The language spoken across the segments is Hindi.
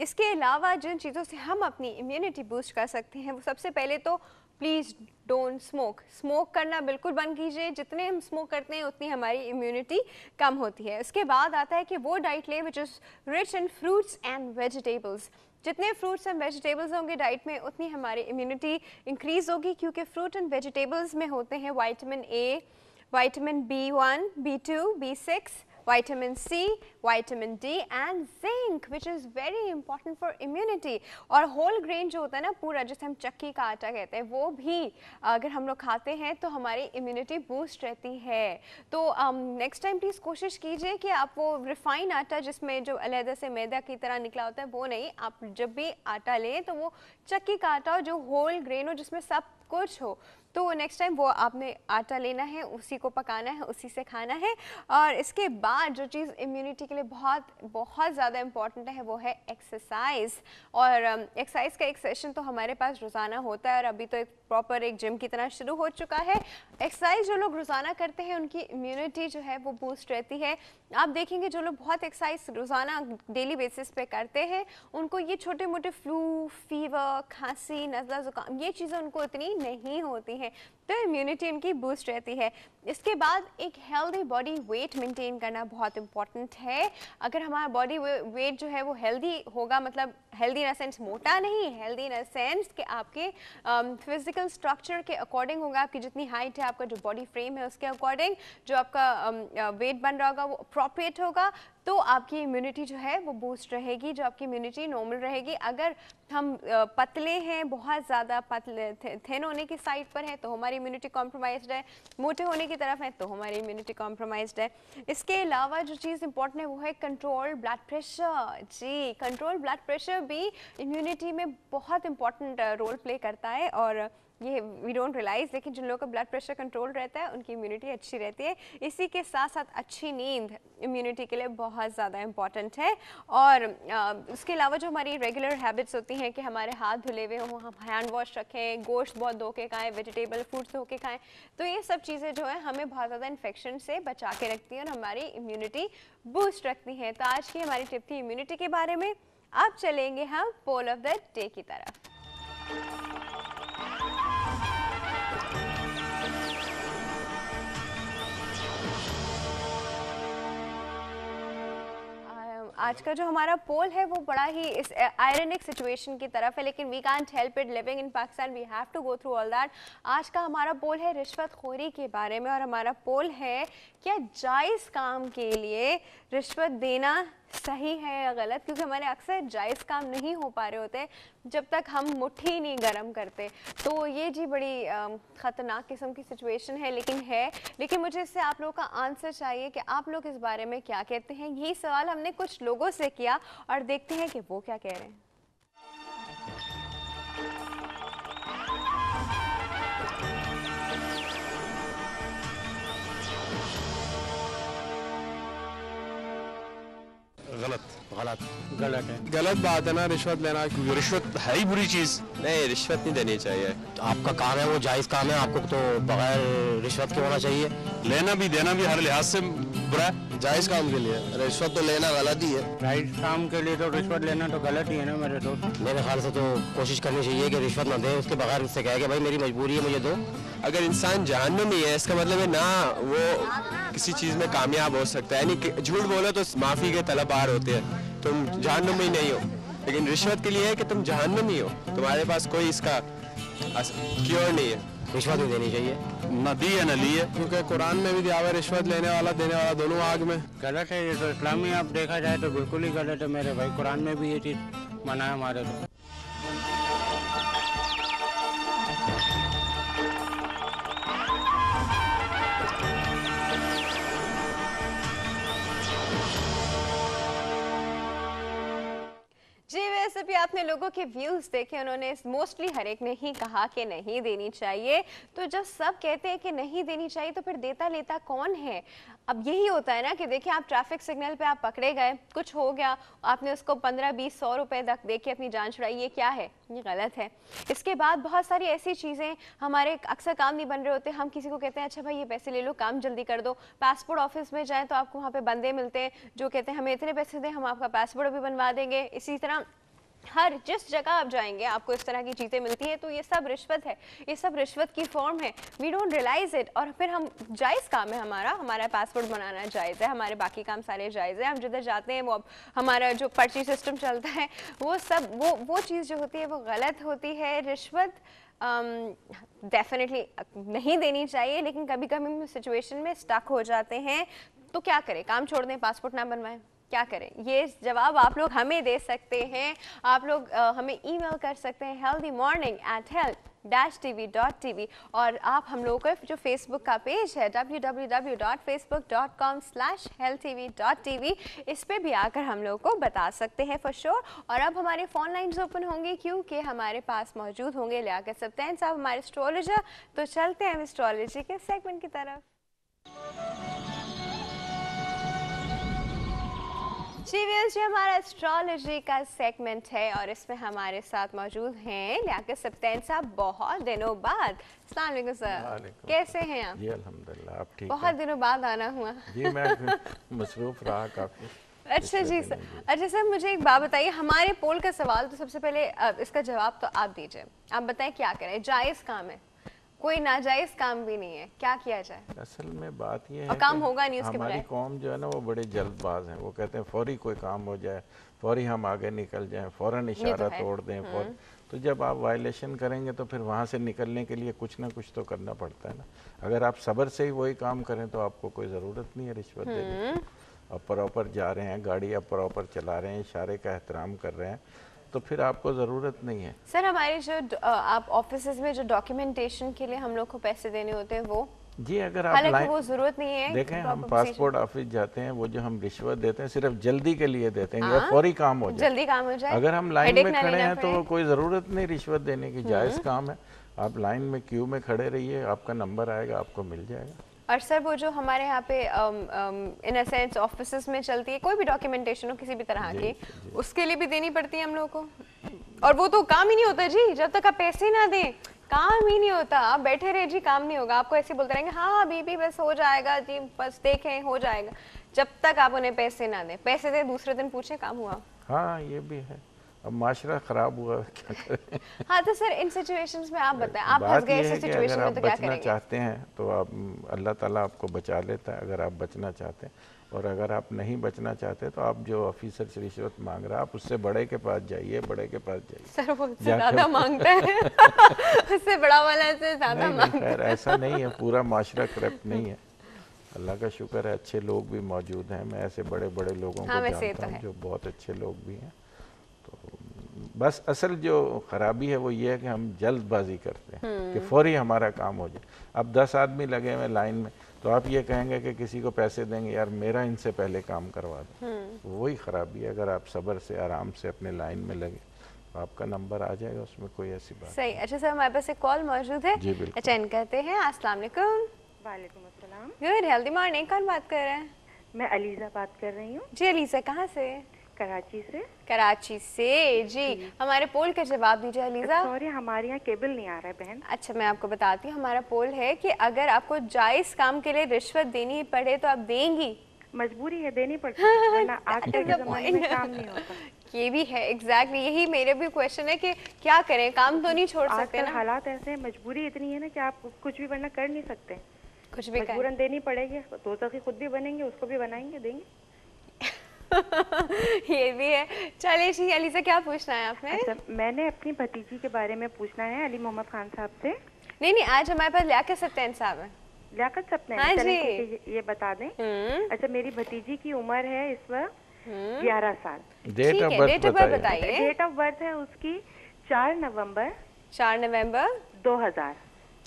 इसके अलावा जिन चीज़ों से हम अपनी इम्यूनिटी बूस्ट कर सकते हैं, वो सबसे पहले तो प्लीज़ डोंट स्मोक स्मोक करना बिल्कुल बंद कीजिए। जितने हम स्मोक करते हैं, उतनी हमारी इम्यूनिटी कम होती है। उसके बाद आता है कि वो डाइट लें which is rich in fruits and vegetables जितने फ्रूट्स एंड वेजिटेबल्स होंगे डाइट में, उतनी हमारी इम्यूनिटी इंक्रीज़ होगी, क्योंकि फ्रूट एंड वेजिटेबल्स में होते हैं vitamin A vitamin B one B two B six vitamin C, vitamin D and zinc which is very important for immunity. और whole grain जो होता है ना पूरा जिसे हम चक्की का आटा कहते हैं वो भी अगर हम लोग खाते हैं तो हमारी इम्यूनिटी बूस्ट रहती है। तो नेक्स्ट टाइम प्लीज़ कोशिश कीजिए कि आप वो रिफाइन आटा जिसमें जो अलहदा से मैदा की तरह निकला होता है वो नहीं आप जब भी आटा लें तो वो चक्की का आटा हो जो होल ग्रेन हो जिसमें सब कुछ हो तो नेक्स्ट टाइम वो आपने आटा लेना है उसी को पकाना है उसी से खाना है और इसके बाद जो चीज़ इम्यूनिटी के लिए बहुत बहुत ज़्यादा इंपॉर्टेंट है वो है एक्सरसाइज और एक्सरसाइज um, का एक सेशन तो हमारे पास रोज़ाना होता है और अभी तो एक प्रॉपर एक जिम की तरह शुरू हो चुका है। एक्सरसाइज जो लोग रोज़ाना करते हैं उनकी इम्यूनिटी जो है वो बूस्ट रहती है। आप देखेंगे जो लोग बहुत एक्सरसाइज रोज़ाना डेली बेसिस पे करते हैं उनको ये छोटे मोटे फ्लू फीवर खांसी नज़ला ज़ुकाम ये चीज़ें उनको इतनी नहीं होती हैं। तो इम्यूनिटी उनकी बूस्ट रहती है। इसके बाद एक हेल्दी बॉडी वेट मेंटेन करना बहुत इंपॉर्टेंट है। अगर हमारा बॉडी वेट जो है वो हेल्दी होगा मतलब हेल्दी इन सेंस मोटा नहीं हेल्दी इन सेंस कि आपके फ़िज़िकल um, स्ट्रक्चर के अकॉर्डिंग होगा आपकी जितनी हाइट है आपका जो बॉडी फ्रेम है उसके अकॉर्डिंग जो आपका वेट um, uh, बन रहा होगा वो अप्रोप्रिएट होगा। तो आपकी इम्यूनिटी जो है वो बूस्ट रहेगी, जो आपकी इम्यूनिटी नॉर्मल रहेगी। अगर हम पतले हैं, बहुत ज़्यादा पतले थिन होने की साइड पर हैं तो हमारी इम्यूनिटी कॉम्प्रोमाइज़ है। मोटे होने की तरफ़ है तो हमारी इम्यूनिटी कॉम्प्रोमाइज़ है। इसके अलावा जो चीज़ इंपॉर्टेंट है, वो है कंट्रोल ब्लड प्रेशर जी कंट्रोल ब्लड प्रेशर भी इम्यूनिटी में बहुत इंपॉर्टेंट रोल प्ले करता है और ये वी डोंट रियलाइज़ लेकिन जिन लोगों का ब्लड प्रेशर कंट्रोल रहता है उनकी इम्यूनिटी अच्छी रहती है। इसी के साथ साथ अच्छी नींद इम्यूनिटी के लिए बहुत ज़्यादा इंपॉर्टेंट है। और आ, उसके अलावा जो हमारी रेगुलर हैबिट्स होती हैं कि हमारे हाथ धुले हुए हों हम हैंड वॉश रखें गोश्त बहुत धो के खाएँ वेजिटेबल फ्रूट्स धो के खाएँ तो ये सब चीज़ें जो है हमें बहुत ज़्यादा इन्फेक्शन से बचा के रखती हैं और हमारी इम्यूनिटी बूस्ट रखती हैं। तो आज की हमारी टिप थी इम्यूनिटी के बारे में। अब चलेंगे हम पोल ऑफ़ द डे की तरफ़। आज का जो हमारा पोल है, वो बड़ा ही इस आयरनिक सिचुएशन की तरफ़ है, लेकिन we can't help it living in Pakistan we have to go through all that आज का हमारा पोल है रिश्वत खोरी के बारे में और हमारा पोल है, क्या जायज़ काम के लिए रिश्वत देना सही है या गलत? क्योंकि हमारे अक्सर जायज़ काम नहीं हो पा रहे होते, जब तक हम मुट्ठी नहीं गर्म करते। तो ये जी बड़ी ख़तरनाक किस्म की सिचुएशन है, लेकिन है। लेकिन मुझे इससे आप लोगों का आंसर चाहिए कि आप लोग इस बारे में क्या कहते हैं? यही सवाल हमने कुछ लोगों से किया और देखते हैं कि वो क्या कह रहे हैं। गलत गलत। गलत है। गलत बात है ना रिश्वत लेना। रिश्वत है ही बुरी चीज़। नहीं रिश्वत नहीं देनी चाहिए। तो आपका काम है वो जायज़ काम है आपको तो बगैर रिश्वत के होना चाहिए। लेना भी देना भी हर लिहाज से बुरा है। जायज़ काम के लिए। रिश्वत तो लेना गलत ही है। जायज़ काम के लिए तो रिश्वत लेना तो गलत ही है ना मेरे दोस्त। मेरे ख्याल से तो कोशिश करनी चाहिए कि रिश्वत ना दे उसके बगैर उससे कहे कि भाई मेरी मजबूरी है मुझे दो। अगर इंसान जान में नहीं है इसका मतलब है ना वो किसी चीज़ में कामयाब हो सकता है। यानी झूठ बोलो तो माफ़ी के तलबार होते हैं। तुम जहनम ही नहीं हो। लेकिन रिश्वत के लिए है कि तुम जहनम ही हो। तुम्हारे पास कोई इसका क्योर नहीं है। रिश्वत नहीं देनी चाहिए। न दी है न ली है। क्योंकि कुरान में भी दिया हुआ रिश्वत लेने वाला देने वाला दोनों आग में। गलत है ये तो इस्लामी आप देखा जाए तो बिल्कुल ही गलत है। मेरे भाई कुरान में भी ये चीज़ मना है हमारे तो। जैसे भी आपने लोगों के व्यूज़ देखे, उन्होंने मोस्टली हर एक ने ही कहा कि नहीं देनी चाहिए। तो जब सब कहते हैं कि नहीं देनी चाहिए तो फिर देता लेता कौन है? अब यही होता है ना कि देखिए, आप ट्रैफ़िक सिग्नल पे आप पकड़े गए, कुछ हो गया, आपने उसको पंद्रह बीस सौ रुपए तक दे के अपनी जान छुड़ाई, ये क्या है? ये गलत है। इसके बाद बहुत सारी ऐसी चीज़ें हमारे अक्सर काम नहीं बन रहे होते, हम किसी को कहते हैं अच्छा भाई, ये पैसे ले लो, काम जल्दी कर दो। पासपोर्ट ऑफ़िस में जाए तो आपको वहाँ पे बंदे मिलते हैं, जो कहते हैं, हमें इतने पैसे दें, हम आपका पासपोर्ट भी बनवा देंगे। इसी तरह हर जिस जगह आप जाएँगे आपको इस तरह की चीज़ें मिलती हैं तो ये सब रिश्वत है। ये सब रिश्वत की फॉर्म है। वी डोंट रियलाइज़ इट और फिर हम जायज़ काम है हमारा हमारा पासपोर्ट बनाना जायज़ है हमारे बाकी काम सारे जायज़ है। हम जिधर जाते हैं वो अब हमारा जो पर्ची सिस्टम चलता है वो सब वो वो चीज़ जो होती है वो गलत होती है। रिश्वत डेफिनेटली um, नहीं देनी चाहिए लेकिन कभी कभी हम सिचुएशन में स्टक हो जाते हैं। तो क्या करें? काम छोड़ दें पासपोर्ट ना बनवाएँ। क्या करें? ये जवाब आप लोग हमें दे सकते हैं। आप लोग अ, हमें ईमेल कर सकते हैं healthy morning at health dash T V dot T V और आप हम लोगों का जो फेसबुक का पेज है W W W dot Facebook dot com slash health T V dot T V इस पर भी आकर हम लोग को बता सकते हैं फॉर श्योर और अब हमारे फ़ोन लाइन्स ओपन होंगे क्योंकि हमारे पास मौजूद होंगे लियाकत सप्तान साहब हमारे एस्ट्रोलॉजर तो चलते हैं एस्ट्रोलॉजी के सेगमेंट की तरफ़। जी व्यूअर्स हमारा एस्ट्रोलॉजी का सेगमेंट है और इसमें हमारे साथ मौजूद हैं लियाकत सप्तान साहब बहुत दिनों बाद। अस्सलाम वालेकुम सर। कैसे हैं आप? जी अल्हम्दुलिल्लाह आप ठीक बहुत दिनों बाद आना हुआ। जी मैं मसरूफ रहा काफ़ी। अच्छा जी सर। अच्छा सर मुझे एक बात बताइए हमारे पोल का सवाल तो सबसे पहले इसका जवाब तो आप दीजिए। आप बताएँ क्या करें? जायज़ काम है। कोई नाजायज़ काम भी नहीं है। क्या किया जाए? असल में बात यह है काम होगा नहीं उसके हमारी। कौम जो है ना वो बड़े जल्दबाज हैं। वो कहते हैं फौरी कोई काम हो जाए फौरी हम आगे निकल जाएँ फ़ौरन इशारा है। तोड़ दें फौर तो जब आप वायलेशन करेंगे तो फिर वहाँ से निकलने के लिए कुछ ना कुछ तो करना पड़ता है ना। अगर आप सबर से ही वही काम करें तो आपको कोई ज़रूरत नहीं है रिश्वत देने की। और प्रॉपर जा रहे हैं गाड़ी आप प्रॉपर चला रहे हैं इशारे का एहतराम कर रहे हैं। तो फिर आपको ज़रूरत नहीं है। सर हमारे जो आप ऑफ़िस में जो डॉक्यूमेंटेशन के लिए हम लोग को पैसे देने होते हैं वो? जी अगर आप लाइन वो ज़रूरत नहीं है देखें हम पासपोर्ट ऑफ़िस जाते हैं वो जो हम रिश्वत देते हैं सिर्फ़ जल्दी के लिए देते हैं या फौरी काम हो जाए। जल्दी काम हो जाए। अगर हम लाइन में खड़े हैं तो कोई ज़रूरत नहीं रिश्वत देने की जायज़ काम है। आप लाइन में क्यू में खड़े रहिए आपका नंबर आएगा आपको मिल जाएगा। और सर वो जो हमारे यहाँ पे इन अ सेंस ऑफ़िस में चलती है कोई भी डॉक्यूमेंटेशन हो किसी भी तरह की उसके लिए भी देनी पड़ती है हम लोग को। और वो तो काम ही नहीं होता जी जब तक आप पैसे ना दें काम ही नहीं होता। आप बैठे रहे जी काम नहीं होगा। आपको ऐसे बोलते रहेंगे हाँ बीबी बस हो जाएगा जी बस देखें हो जाएगा। जब तक आप उन्हें पैसे ना दें। पैसे दें दूसरे दिन पूछे काम हुआ? हाँ ये भी है। अब माशरा ख़राब हुआ क्या करें हाँ तो सर इन सिचुएशंस में आप बताएँ आप फंस गए ऐसी सिचुएशन में तो क्या बचना करेंगे? चाहते हैं तो आप अल्लाह ताला आपको बचा लेता है अगर आप बचना चाहते हैं। और अगर आप नहीं बचना चाहते तो आप जो ऑफिसर से रिश्वत मांग रहा है आप उससे बड़े के पास जाइए बड़े के पास जाइए। सर वो ज़्यादा माँगता है। उससे बड़ा वाला से ज़्यादा माँगता खैर ऐसा नहीं है पूरा माशरा करप्ट नहीं है। अल्लाह का शुक्र है अच्छे लोग भी मौजूद हैं मैं ऐसे बड़े बड़े लोगों हाँ, को जानता तो हूँ। जो बहुत अच्छे लोग भी हैं। तो बस असल जो खराबी है वो ये है कि हम जल्दबाजी करते हैं हम्म। कि फौरी हमारा काम हो जाए। अब दस आदमी लगे हुए लाइन में तो आप ये कहेंगे कि किसी को पैसे देंगे यार मेरा इनसे पहले काम करवा दो। हम्म। वही खराबी है अगर आप सब्र से आराम से अपने लाइन में लगे तो आपका नंबर आ जाएगा उसमें कोई ऐसी बात सही। अच्छा सर हमारे पास एक कॉल मौजूद है। जी, बिल्कुल। अटेंड करते हैं अस्सलाम वालेकुम। वालेकुम अस्सलाम। गुड हेल्दी मॉर्निंग कौन बात कर रहे हैं? मैं अलीज़ा बात कर रही हूँ। जी अलीजा कहाँ से? कराची से। कराची से जी। हमारे पोल का जवाब दीजिए अलीजा। सॉरी हमारे यहाँ केबल नहीं आ रहा है बहन। अच्छा मैं आपको बताती हूँ हमारा पोल है कि अगर आपको जायज़ काम के लिए रिश्वत देनी पड़े तो आप देंगी। मजबूरी है देनी पड़ती है वरना आजकल के ज़माने में काम नहीं होता। ये भी है एग्जैक्टली exactly, यही मेरे भी क्वेश्चन है कि क्या करें काम तो नहीं छोड़ सकते ना। हालात ऐसे हैं मजबूरी इतनी है ना कि आप कुछ भी वरना कर नहीं सकते। कुछ भी मजबूरन देनी पड़ेगी तो सखी खुद भी बनेंगे उसको भी बनाएँगे देंगे। ये भी है। चलिए जी अलीजा क्या पूछना है आपने? अच्छा मैंने अपनी भतीजी के बारे में पूछना है अली मोहम्मद खान साहब से। नहीं नहीं आज हमारे पास लियाकत सत्तैन साहब है। लियाकत सपने हाँ जी। ये- ये बता दें। हम्म। अच्छा मेरी भतीजी की उम्र है इस वक्त ग्यारह साल। डेट ठीक ऑफ़ है बर्थ डेट ऑफ़ बर्थ बताइए। डेट ऑफ़ बर्थ है उसकी चार नवंबर चार नवंबर 2000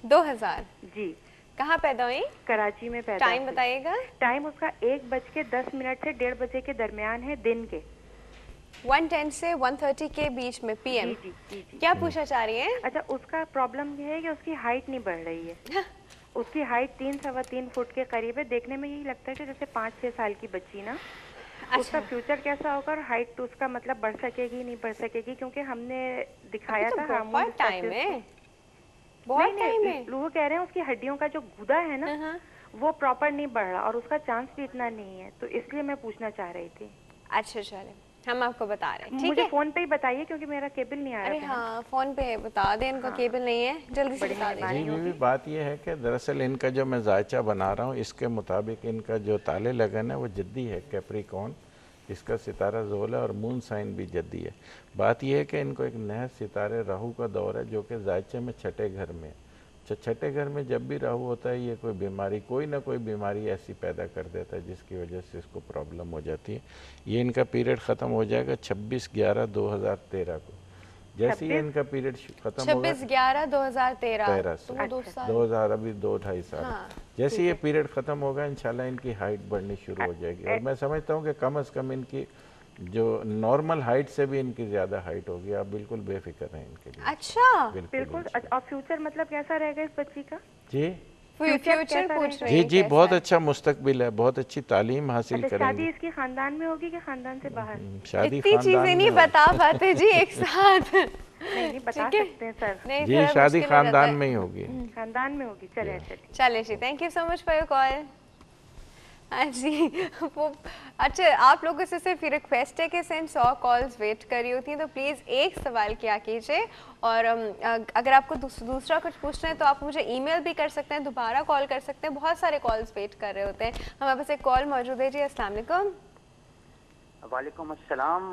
2000 जी। कहाँ पैदा हुई? कराची में पैदा टाइम बताइएगा। टाइम उसका एक बज के दस मिनट से डेढ़ बजे के दरमियान है दिन के। 110 से 130 के बीच में पीएम जी जी जी जी। क्या पूछना चाह रही हैं? अच्छा उसका प्रॉब्लम ये है कि उसकी हाइट नहीं बढ़ रही है। उसकी हाइट तीन सवा तीन फुट के करीब है। देखने में यही लगता है कि जैसे पाँच छह साल की बच्ची ना अच्छा। उसका फ्यूचर कैसा होगा और हाइट तो उसका मतलब बढ़ सकेगी नहीं बढ़ सकेगी क्योंकि हमने दिखाया तो था हार्मोन टाइम है। बहुत नहीं, टाइम है। लोग कह रहे हैं उसकी हड्डियों का जो गुदा है ना हाँ। वो प्रॉपर नहीं बढ़ रहा और उसका चांस भी इतना नहीं है। तो इसलिए मैं पूछना चाह रही थी। अच्छा चले। हम आपको बता रहे हैं मुझे फ़ोन पे ही बताइए क्योंकि मेरा केबल नहीं आ रहा था। हाँ फ़ोन पे बता दें इनको केबल नहीं है। जल्दी से बता दें। बात यह है कि दरअसल इनका जो मैं जायचा बना रहा हूँ इसके मुताबिक इनका जो ताले लगन है वो जिद्दी है कैप्रिकॉन इसका सितारा जोल है और मून साइन भी जद्दी है। बात यह है कि इनको एक नया सितारे राहु का दौर है, जो कि जायचे में छठे घर में। है छठे घर में जब भी राहु होता है, ये कोई बीमारी, कोई ना कोई बीमारी ऐसी पैदा कर देता है, जिसकी वजह से इसको प्रॉब्लम हो जाती है। ये इनका पीरियड ख़त्म हो जाएगा 26 ग्यारह 2013 को। जैसे ही इनका पीरियड खत्म होगा छब्बीस ग्यारह दो हज़ार तेरह। तेरह तो से दो हज़ार अभी दो ढाई साल। हाँ, जैसे ये पीरियड खत्म होगा इंशाल्लाह इनकी हाइट बढ़नी शुरू हो जाएगी। और मैं समझता हूँ कि कम अज कम इनकी जो नॉर्मल हाइट से भी इनकी ज़्यादा हाइट होगी। आप बिल्कुल बेफिक्र हैं इनके लिए। अच्छा। बिल्कुल बिल्कुल। अच्छा, और फ्यूचर मतलब कैसा रहेगा इस बच्ची का? जी? फ्यूचर पूछ रहे जी जी बहुत अच्छा मुस्तकबिल है बहुत अच्छी तालीम हासिल करेंगे शादी इसकी खानदान में होगी कि खानदान से बाहर? शादी इतनी चीज़ें नहीं बता पाते जी एक साथ। नहीं नहीं बता सकते हैं सर। नहीं जी शादी खानदान में ही होगी। खानदान में होगी चले चले चले जी thank you so much for your call हाँ जी वो अच्छा आप लोगों से सिर्फ़ रिक्वेस्ट है कि सेंड सौ कॉल्स वेट कर रही होती हैं तो प्लीज़ एक सवाल किया कीजिए? और अगर आपको दूस, दूसरा कुछ पूछना है तो आप मुझे ईमेल भी कर सकते हैं दोबारा कॉल कर सकते हैं। बहुत सारे कॉल्स वेट कर रहे होते हैं। हमारे पास एक कॉल मौजूद है जी अस्सलाम वालेकुम। अस्सलाम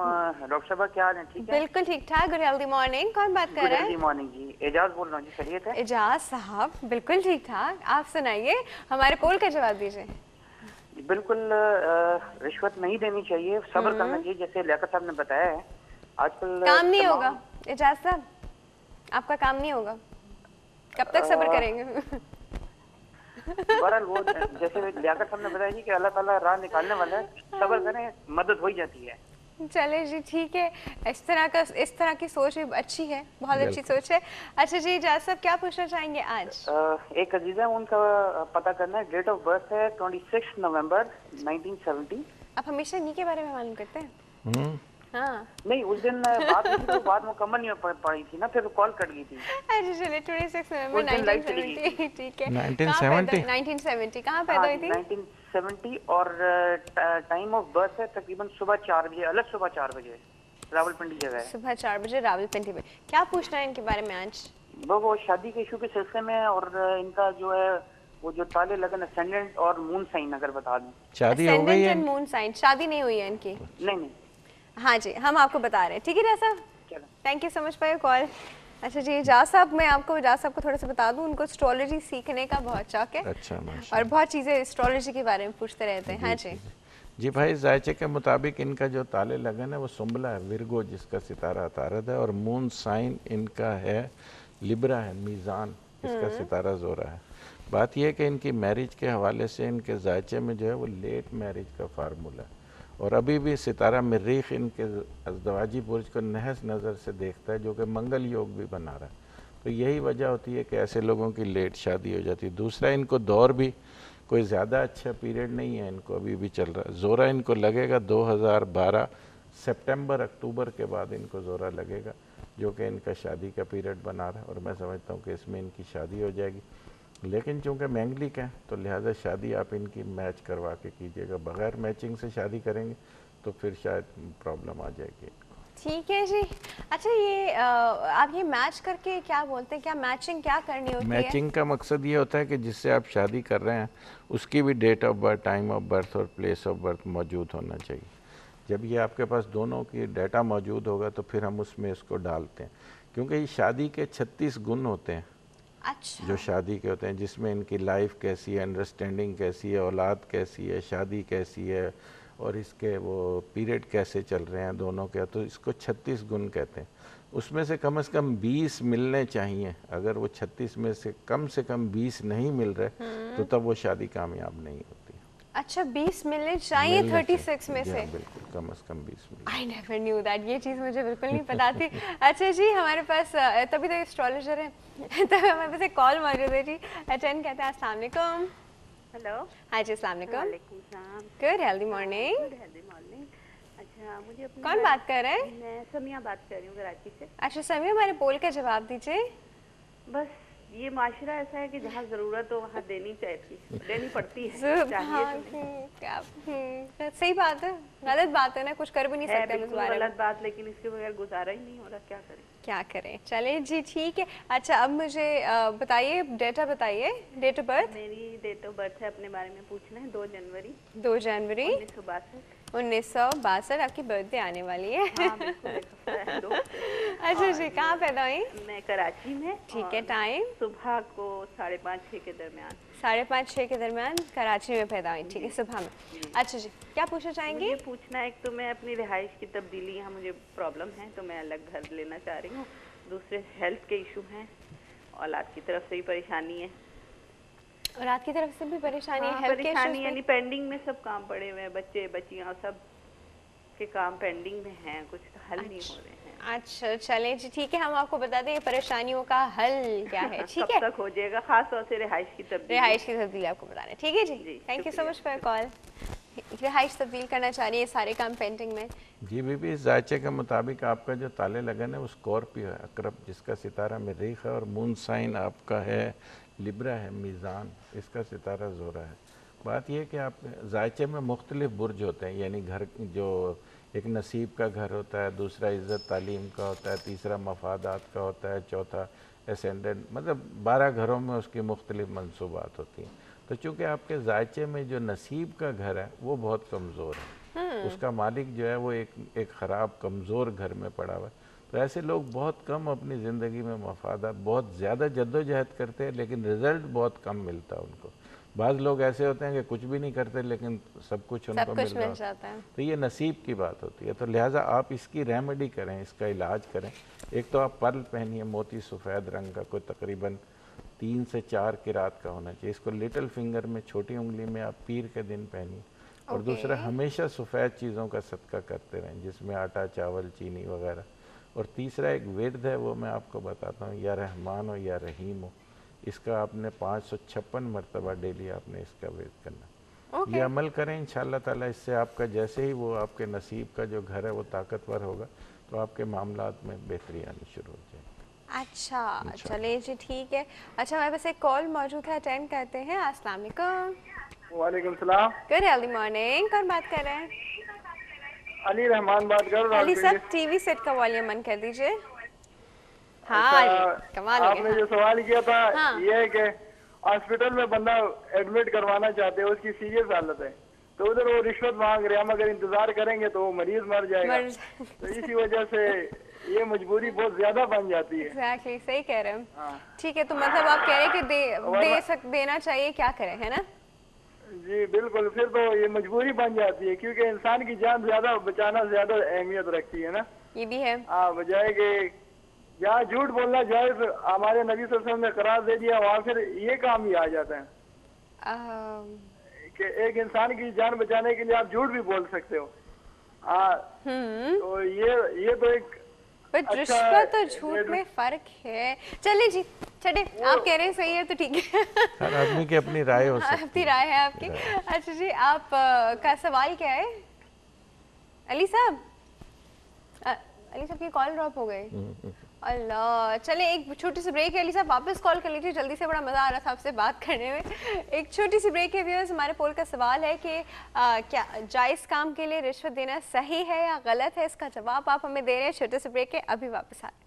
डॉक्टर साहब क्या हाल है? ठीक है? बिल्कुल ठीक ठाक गुड हेल्दी मॉर्निंग। कौन बात कर रहे हैं? मॉर्निंग जी। एजाज बोल रहा हूँ जी खैरियत है? एजाज साहब बिल्कुल ठीक ठाक। आप सुनाइए हमारे पोल का जवाब दीजिए। बिल्कुल रिश्वत नहीं देनी चाहिए। सब्र करना चाहिए जैसे लियाकत साहब ने बताया है। आजकल काम नहीं होगा। एजाज साहब आपका काम नहीं होगा। कब तक सब्र करेंगे? बहरहाल वो जैसे लियाकत साहब ने बताया कि अल्लाह ताला राह निकालने वाला है सब्र करें मदद हो ही जाती है। चले जी ठीक है। इस तरह का इस तरह की सोच भी अच्छी है बहुत अच्छी सोच है। अच्छा जी एजाज साहब क्या पूछना चाहेंगे आज? अ, एक अजीजा है उनका पता करना है डेट ऑफ़ बर्थ है twenty six November nineteen seventy आप हमेशा इन्हीं के बारे में मालूम करते हैं? हम्म, हाँ। नहीं उस दिन बात तो बात मुकम्मल नहीं हो पा- पाई थी ना फिर कॉल कट गई थी। अच्छा चलिए ट्वेंटी सिक्स नवंबर उस दिन live चली नाइनटीन ठीक है। 1970? नाइनटीन सेवेंटी कहाँ पैदा हुई थी? 1970 और टाइम ऑफ़ बर्थ है तकरीबन सुबह चार बजे अलग सुबह चार बजे रावलपिंडी जगह है। सुबह चार बजे रावलपिंडी में। क्या पूछना है इनके बारे में आज? वो वो शादी के इशू के सिलसिले में और इनका जो है वो जो ताले लगन असेंडेंट और मून साइन अगर बता दूँ। शादी हो गई है? एंड मून साइन शादी नहीं हुई है इनकी? नहीं नहीं। हाँ जी हम आपको बता रहे हैं। ठीक है साहब thank you so much for your call अच्छा जी एजाज साहब मैं आपको एजाज साहब को थोड़ा सा बता दूँ उनको एस्ट्रोलॉजी सीखने का बहुत शौक है अच्छा और बहुत चीज़ें एस्ट्रोलॉजी के बारे में पूछते रहते हैं। हाँ जी जी। भाई जायचे के मुताबिक इनका जो ताले लगन है वो सुम्बला है विरगो जिसका सितारा तारद है और मून साइन इनका है लिब्रा है मीज़ान इसका सितारा जोरा है। बात यह है कि इनकी मैरिज के हवाले से इनके जायचे में जो है वो लेट मैरिज का फार्मूला है। और अभी भी सितारा मरीख इनके अजदवाजी बुर्ज को नहस नज़र से देखता है, जो कि मंगल योग भी बना रहा है। तो यही वजह होती है कि ऐसे लोगों की लेट शादी हो जाती है। दूसरा, इनको दौर भी कोई ज़्यादा अच्छा पीरियड नहीं है, इनको अभी भी चल रहा है। जोरा इनको लगेगा 2012 सितंबर, अक्टूबर के बाद इनको जोरा लगेगा, जो कि इनका शादी का पीरियड बना रहा है। और मैं समझता हूँ कि इसमें इनकी शादी हो जाएगी। लेकिन चूँकि मैंगलिक है तो लिहाजा शादी आप इनकी मैच करवा के कीजिएगा। बगैर मैचिंग से शादी करेंगे तो फिर शायद प्रॉब्लम आ जाएगी। ठीक है जी। अच्छा ये आप ये मैच करके क्या बोलते हैं? क्या मैचिंग क्या करनी होती है? मैचिंग का मकसद ये होता है कि जिससे आप शादी कर रहे हैं उसकी भी date of birth time of birth और प्लेस ऑफ़ बर्थ मौजूद होना चाहिए। जब ये आपके पास दोनों की डाटा मौजूद होगा तो फिर हम उसमें इसको डालते हैं। क्योंकि ये शादी के 36 गुण होते हैं। अच्छा। जो शादी के होते हैं जिसमें इनकी लाइफ कैसी है अंडरस्टैंडिंग कैसी है औलाद कैसी है शादी कैसी है और इसके वो पीरियड कैसे चल रहे हैं दोनों के तो इसको 36 गुण कहते हैं। उसमें से कम से कम 20 मिलने चाहिए। अगर वो 36 में से कम से कम 20 नहीं मिल रहे तो तब वो शादी कामयाब नहीं होती। अच्छा 20 मिलने चाहिए मिलने 36 में से। हाँ, बिल्कुल कम से कम 20 मिल। आई नेवर न्यू दैट ये चीज़ मुझे बिल्कुल नहीं पता थी। अच्छा जी हमारे पास तभी तो एस्ट्रोलॉजर है। तभी हमारे पास एक कॉल मौजूद है जी। अटेंड कहते हैं अस्सलाम वालेकुम। हेलो हाँ जी अस्सलाम वालेकुम। वालेकुम सलाम। Good healthy morning good healthy morning अच्छा मुझे अपने कौन बात कर रहे हैं? मैं समिया बात कर रही हूँ कराची से। अच्छा समी हमारे पोल का जवाब दीजिए। बस ये माशरा ऐसा है कि जहाँ ज़रूरत हो वहाँ देनी चाहिए देनी पड़ती है चाहिए हाँ, तो नहीं। हम्म, क्या सही बात है। गलत बात है ना कुछ कर भी नहीं है सकते इस बारे गलत बात लेकिन इसके बगैर गुजारा ही नहीं हो रहा क्या करें? क्या करें? चले जी ठीक है। अच्छा अब मुझे बताइए डेटा बताइए डेट ऑफ़ बर्थ? मेरी डेट ऑफ़ बर्थ है अपने बारे में पूछना है दो जनवरी। दो जनवरी। उन्नीस सौ बासठ। उन्नीस सौ बासठ आपकी बर्थडे आने वाली है। हाँ है। अच्छा जी कहाँ पैदा हुई मैं कराची में। ठीक है टाइम सुबह को साढ़े पाँच छः के दरमियान। साढ़े पाँच छः के दरमियान कराची में पैदा हुई ठीक है सुबह में। अच्छा जी क्या पूछना चाहेंगे? मुझे पूछना है एक तो मैं अपनी रिहाइश की तब्दीली यहाँ मुझे प्रॉब्लम है तो मैं अलग घर लेना चाह रही हूँ। दूसरे हेल्थ के इशू हैं औलाद की तरफ़ से भी परेशानी है। और आपकी तरफ़ से भी परेशानी है हाँ, परेशानी यानी पेंडिंग में सब काम पड़े हुए हैं बच्चे बच्चियाँ सब के काम पेंडिंग में हैं कुछ हल नहीं हो रहे हैं। अच्छा चलें जी ठीक है हम आपको बता दें परेशानियों का हल क्या है ठीक है? तक हो जाएगा खास तौर से रिहाइश की तब्दीली। रिहाइश की तब्दीली आपको बताना है ठीक है जी, thank you so much for call रिहाइश तब्दील करना चाह रही है सारे काम पेंटिंग में। जी बीबी, इस जायचे के मुताबिक आपका जो ताले लगन है वो स्कॉर्पियो है, अक्रब, जिसका सितारा मरीख है और मून साइन आपका है लिब्रा है मीज़ान इसका सितारा जोरा है। बात यह कि आप जायचे में मुख्तलिफ़ बुर्ज होते हैं, यानी घर जो एक नसीब का घर होता है, दूसरा इज़्ज़त तालीम का होता है, तीसरा मफादात का होता है, चौथा एसेंडेंट मतलब बारह घरों में उसकी मुख्तलिफ़ मनसूबात होती हैं। तो चूँकि आपके जायचे में जो नसीब का घर है वो बहुत कमज़ोर है। उसका मालिक जो है वो एक एक ख़राब कमज़ोर घर में पड़ा हुआ है। तो ऐसे लोग बहुत कम अपनी ज़िंदगी में मफादा बहुत ज़्यादा जद्दोजहद करते हैं लेकिन रिज़ल्ट बहुत कम मिलता है उनको। बाज़ लोग ऐसे होते हैं कि कुछ भी नहीं करते लेकिन सब कुछ उनको सब कुछ मिल जाता है। तो ये नसीब की बात होती है। तो लिहाजा आप इसकी रेमेडी करें इसका इलाज करें। एक तो आप पर्ल पहनिए मोती सफ़ेद रंग का कोई तकरीबन तीन से चार किरात का होना चाहिए। इसको लिटिल फिंगर में छोटी उंगली में आप पीर के दिन पहनिए। और दूसरा हमेशा सफ़ेद चीज़ों का सदका करते रहें जिसमें आटा चावल चीनी वगैरह। और तीसरा एक विरद है वो मैं आपको बताता हूँ या रहमान हो या रहीम हो। इसका आपने पाँच सौ छप्पन मरतबा डेली आपने इसका विरद करना। ओके। ये अमल करें इंशाल्लाह ताला इससे आपका जैसे ही वो आपके नसीब का जो घर है वो ताकतवर होगा तो आपके मामला में बेहतरी आनी शुरू हो जाएगी। अच्छा चलिए जी ठीक है। अच्छा हमारे पास एक कॉल मौजूद है अटेंड करते हैं। अस्सलाम वालेकुम। वालेकुम सलाम। गुड अर्ली मॉर्निंग कौन बात कर रहे हैं? अली रहमान बात कर रहा अली साहब टीवी सेट का वॉल्यूम कर दीजिए। हाँ कमाल आपने जो सवाल किया था हाँ। ये है कि हॉस्पिटल में बंदा एडमिट करवाना चाहते हैं उसकी सीरियस हालत है। तो उधर वो रिश्वत मांग रहे हम अगर इंतज़ार करेंगे तो वो मरीज़ मर जाएगा। मर जाए- तो इसी वजह से ये मजबूरी बहुत ज़्यादा बन जाती है। एग्जैक्टली सही कह रहे हैं। हाँ। ठीक है तो मतलब आप कह रहे हैं कि दे दे सक देना चाहिए क्या करें है ना? जी बिल्कुल फिर तो ये मजबूरी बन जाती है क्योंकि इंसान की जान ज़्यादा बचाना ज़्यादा अहमियत रखती है ना? ये भी है। हाँ बजाय कि जहाँ झूठ बोलना जाए तो हमारे नबी वसल्लम ने करार दे दिया वहाँ फिर ये काम ही आ जाता है। कि एक इंसान की जान बचाने के लिए आप झूठ भी बोल सकते हो। हाँ हम्म। तो ये ये तो एक पर अच्छा, रिश्वत और झूठ में फ़र्क है। चलिए जी चले आप कह रहे हैं सही है तो ठीक है। हर आदमी की अपनी राय हो सकती आपकी राय है आपकी। अच्छा जी आप का सवाल क्या है? अली साहब? अली साहब की कॉल ड्रॉप हो गई। अल्लाह। चले एक छोटी सी ब्रेक है अली साहब वापस कॉल कर लीजिए। जल्दी से बड़ा मज़ा आ रहा था आपसे बात करने में। एक छोटी सी ब्रेक है व्यूअर्स हमारे पोल का सवाल है कि आ, क्या जायज़ काम के लिए रिश्वत देना सही है या गलत है? इसका जवाब आप हमें दे रहे हैं। छोटे से ब्रेक है अभी वापस आ रहे।